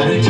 Hare